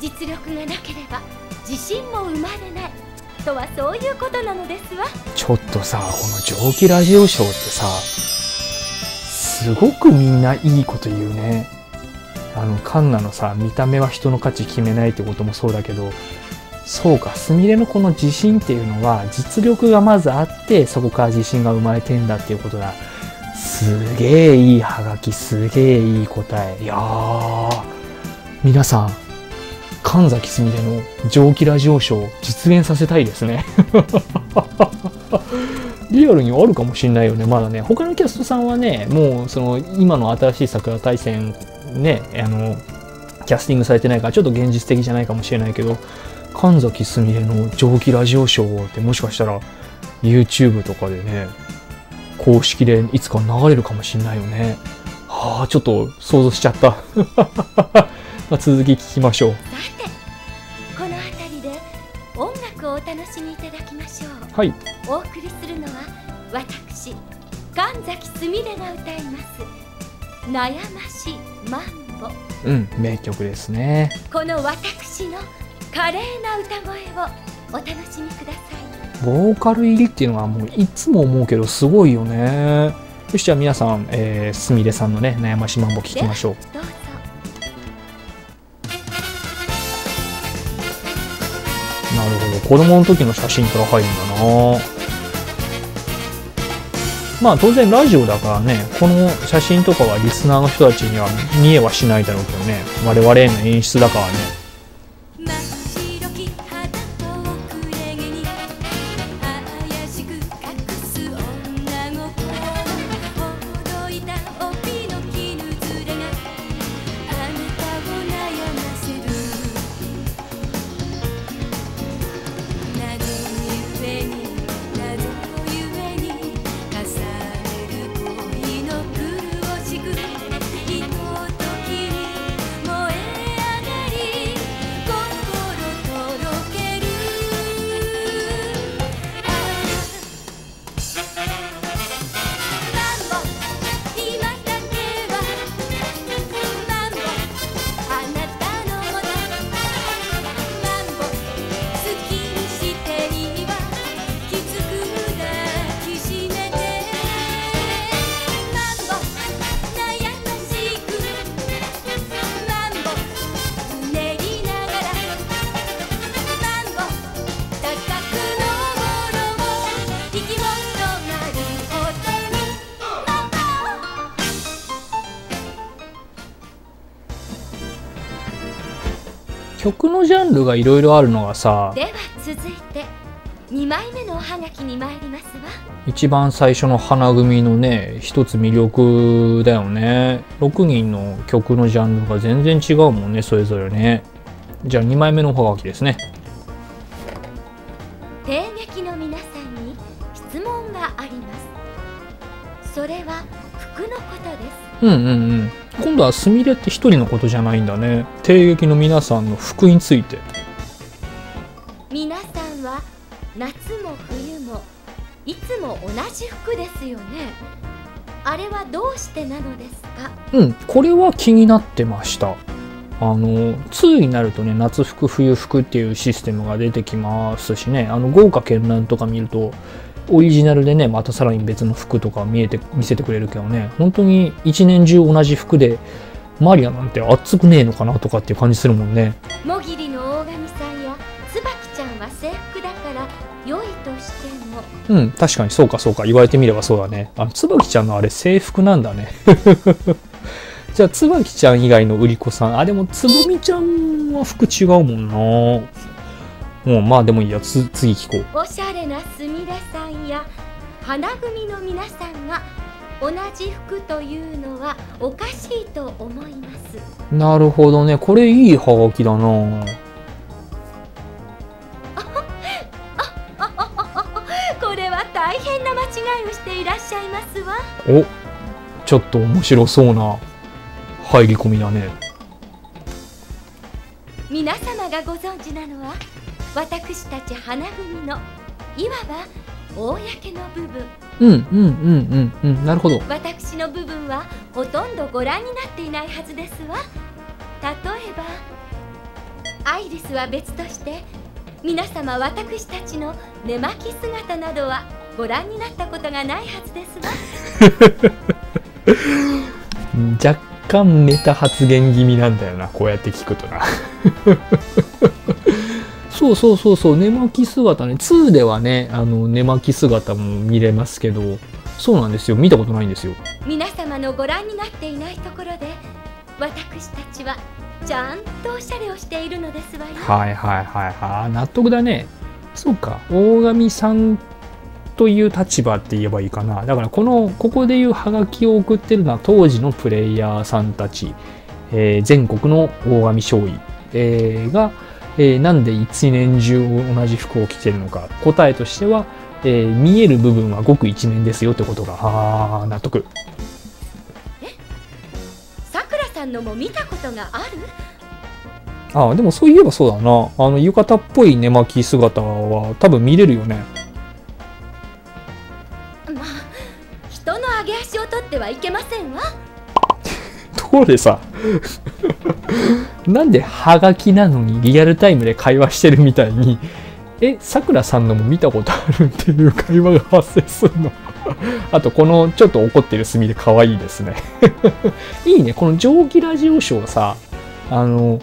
実力がなければ自信も生まれないとはそういうことなのですわ。ちょっとさこの蒸気ラジオショーってさすごくみんないいこと言うね。あのカンナのさ見た目は人の価値決めないってこともそうだけどそうかすみれのこの自信っていうのは実力がまずあってそこから自信が生まれてんだっていうことだ。すげえいいハガキすげえいい答え。いやー皆さん神崎すみれの蒸気ラジオショー実現させたいですね。リアルにあるかもしんないよねまだね。他のキャストさんはねもうその今の新しい桜大戦ねあのキャスティングされてないからちょっと現実的じゃないかもしれないけど神崎すみれの蒸気ラジオショーってもしかしたら YouTube とかでね公式でいつか流れるかもしんないよね。はあちょっと想像しちゃった。まあ続き聞きましょう。さてこの辺りで音楽をお楽しみいただきましょう。はい。お送りするのは私神崎すみれが歌います。悩ましマンボうん名曲ですね。この私の華麗な歌声をお楽しみください。ボーカル入りっていうのはもういつも思うけどすごいよね。よしじゃあ皆さん、えー、すみれさんのね悩ましマンボ聞きましょうほど子供の時の写真から入るんだな。まあ当然ラジオだからねこの写真とかはリスナーの人たちには見えはしないだろうけどね。我々への演出だからね。曲のジャンルがいろいろあるのがさでは続いて2枚目のおはがきに参りますわ。一番最初の花組のね一つ魅力だよね。6人の曲のジャンルが全然違うもんねそれぞれね。じゃあ2枚目のおはがきですね。帝劇の皆さんに質問があります。それは服のことです。うんうんうん今度はすみれって一人のことじゃないんだね。帝劇の皆さんの服について。皆さんは夏も冬もいつも同じ服ですよね。あれはどうしてなのですか？うんこれは気になってました。あの2になるとね夏服冬服っていうシステムが出てきますしね。あの豪華絢爛とか見るとオリジナルでねまたさらに別の服とか見えて見せてくれるけどね。本当に一年中同じ服でマリアなんて暑くねえのかなとかっていう感じするもんね。もぎりの大神さんや椿ちゃんは制服だから良いとしても。うん確かに。そうかそうか。言われてみればそうだね。あの椿ちゃんのあれ制服なんだね。じゃあ椿ちゃん以外の売り子さん。あでもつぼみちゃんは服違うもんなもうまあでもいいやつ次聞こおしゃれなすみれさんや花組の皆さんが同じ服というのはおかしいと思います。うなるほどね。これいいハガキだな。これは大変な間違いをしていらっしゃいますわ。おちょっと面白そうな入り込みだね。皆様がご存知なのは私たち花組のいわば公の部分。うんうんうんうんうんなるほど。私の部分はほとんどご覧になっていないはずですわ。例えばイリスは別として皆様私たちの寝巻き姿などはご覧になったことがないはずですわ。若干メタ発言気味なんだよなこうやって聞くとなそうそうそうそう寝巻き姿ね。2ではねあの寝巻き姿も見れますけどそうなんですよ。見たことないんですよ。皆様のご覧になっていないところで私たちはちゃんとおしゃれをしているのですわよ。はいはいはいはい。納得だね。そうか。大神さんという立場って言えばいいかな。だからこのここでいうハガキを送ってるのは当時のプレイヤーさんたち、えー全国の大神少尉、えーが、えーなんで一年中同じ服を着てるのか。答えとしては、えー見える部分はごく一面ですよってことが。あー納得。さくらさんのも見たことがある？ああでもそういえばそうだな。あの浴衣っぽい寝巻き姿は多分見れるよね。まあ人の上げ足を取ってはいけませんわ。ところでさなんでハガキなのにリアルタイムで会話してるみたいにえさくらさんのも見たことあるっていう会話が発生するの？あとこのちょっと怒ってる墨で可愛いですね。いいね。この蒸気ラジオショーさあの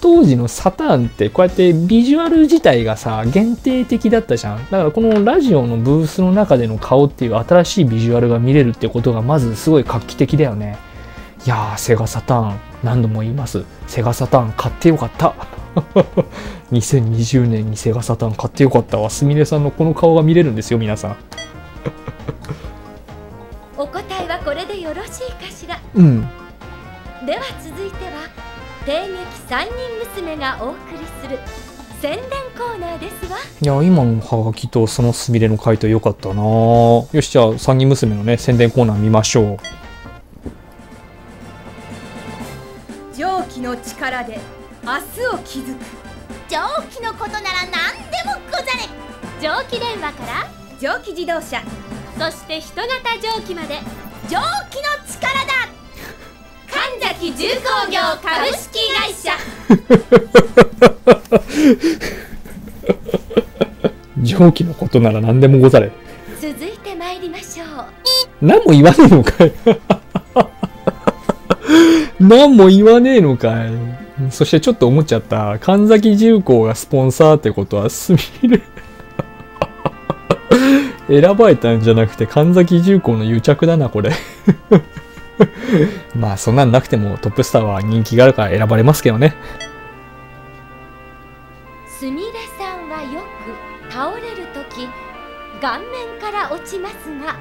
当時のサターンってこうやってビジュアル自体がさ限定的だったじゃん。だからこのラジオのブースの中での顔っていう新しいビジュアルが見れるってことがまずすごい画期的だよね。いやー、セガサターン、何度も言います。セガサターン買ってよかった。2020年にセガサターン買ってよかったわ。すみれさんのこの顔が見れるんですよ、皆さん。お答えはこれでよろしいかしら？うん。では続いては帝劇三人娘がお送りする宣伝コーナーですわいや、今のハガキとそのすみれの回答よかったなよし、じゃあ、三人娘のね、宣伝コーナー見ましょう。の力で明日を築く。蒸気のことなら何でもござれ。蒸気電話から。蒸気自動車。そして人型蒸気まで。蒸気の力だ。神崎重工業株式会社。蒸気のことなら何でもござれ。続いて参りましょう。何も言わねえのかい何も言わねえのかいそしてちょっと思っちゃった。神崎重工がスポンサーってことは、すみれ。選ばれたんじゃなくて神崎重工の癒着だな、これ。まあ、そんなんなくてもトップスターは人気があるから選ばれますけどね。すみれさんはよく倒れるとき顔面から落ちますが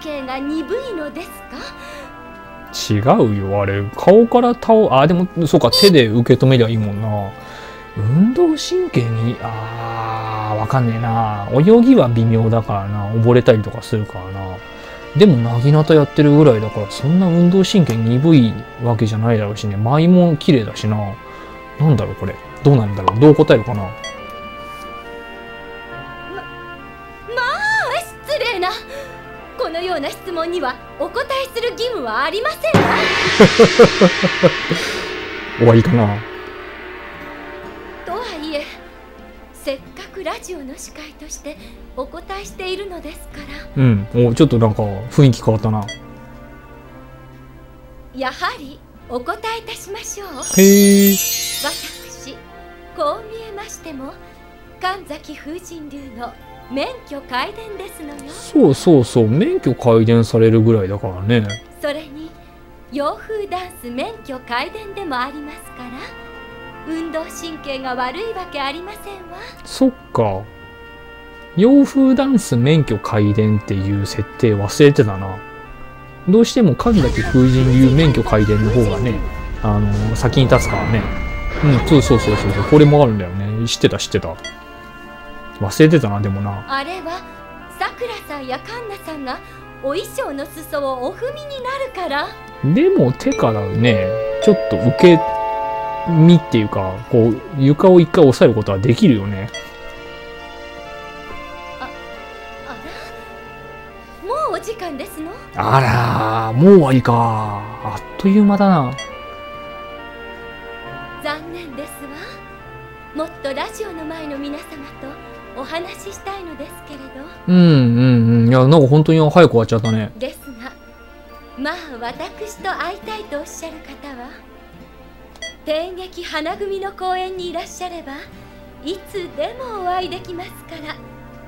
神経が鈍いのですか？違うよ、あれ。顔から倒、あ、でも、そうか、手で受け止めりゃいいもんな。運動神経に、あー、わかんねえな。泳ぎは微妙だからな。溺れたりとかするからな。でも、なぎなたやってるぐらいだから、そんな運動神経鈍いわけじゃないだろうしね。舞も綺麗だしな。なんだろう、これ。どうなんだろう。どう答えるかな？問にはお答えする義務はありませんわ 終わりかな。とはいえせっかくラジオの司会としてお答えしているのですからうん。お、ちょっとなんか、雰囲気変わったな。やはりお答えいたしましょうへー。私こう見えましても神崎風神流の免許改伝ですのよそうそうそう。免許改伝されるぐらいだからね。それに洋風ダンス免許改伝でもありますから運動神経が悪いわけありませんわそっか。洋風ダンス免許改伝っていう設定忘れてたな。どうしても神崎風神流免許改伝の方がね、あの先に立つからね。うん、そうそうそうそうそう。これもあるんだよね。知ってた知ってた。忘れてたな、でもな。あれはさくらさんやかんなさんがお衣装の裾をお踏みになるから。でも手からね、ちょっと受け身っていうか、こう、床を一回押さえることはできるよね。あら？うお時間ですの？あらーもう終わりか。あっという間だな。残念ですわ。もっとラジオの前の皆様とお話ししたいのですけれど。うんうんうん。いやなんか本当に早く終わっちゃったね。ですがまあ私と会いたいとおっしゃる方は帝劇花組の公演にいらっしゃればいつでもお会いできますから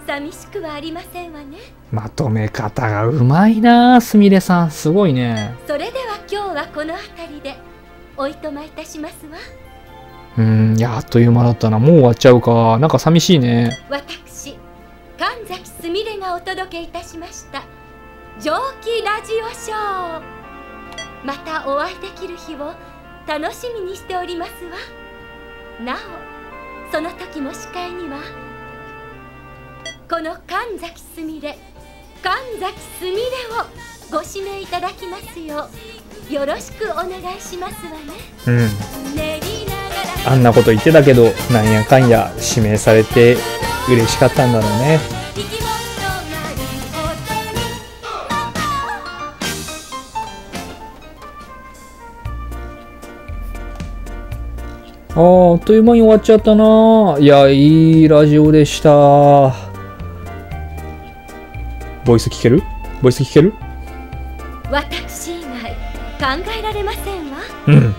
寂しくはありませんわね。まとめ方がうまいなすみれさん。すごいね。それでは今日はこの辺りでおいとまいたしますわうんいやあっという間だったな。もう終わっちゃうか。なんか寂しいね。私神崎すみれがお届けいたしました。蒸気ラジオショー。またお会いできる日を楽しみにしておりますわ。なおその時も司会にはこの神崎すみれ神崎すみれをご指名いただきますよう。よろしくお願いしますわね。うん。練りながらあんなこと言ってたけどなんやかんや指名されて嬉しかったんだろうね。あーあっという間に終わっちゃったな。いやいいラジオでした。ボイス聞ける？ボイス聞ける？私以外考えられませんわ。うん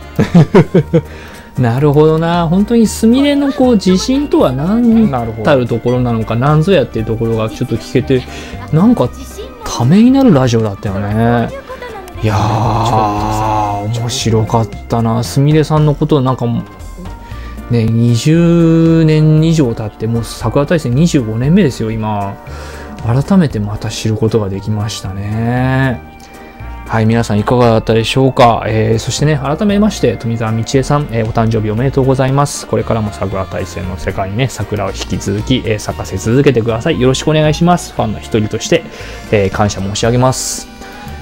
なるほどな。本当にすみれのこう自信とは何なるほたるところなのか何ぞやっていうところがちょっと聞けてなんかためになるラジオだったよね。いやー面白かったな。すみれさんのことなんかもね20年以上経ってもう桜大戦25年目ですよ今。改めてまた知ることができましたねはい皆さんいかがだったでしょうか、えーそしてね改めまして富澤道恵さん、えーお誕生日おめでとうございます。これからも桜大戦の世界にね桜を引き続き、えー咲かせ続けてください。よろしくお願いします。ファンの一人として、え感謝申し上げます。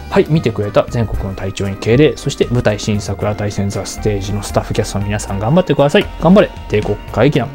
はい、見てくれた全国の隊長に敬礼、そして舞台新桜大戦ザステージのスタッフキャストの皆さん頑張ってください。頑張れ、帝国会議団。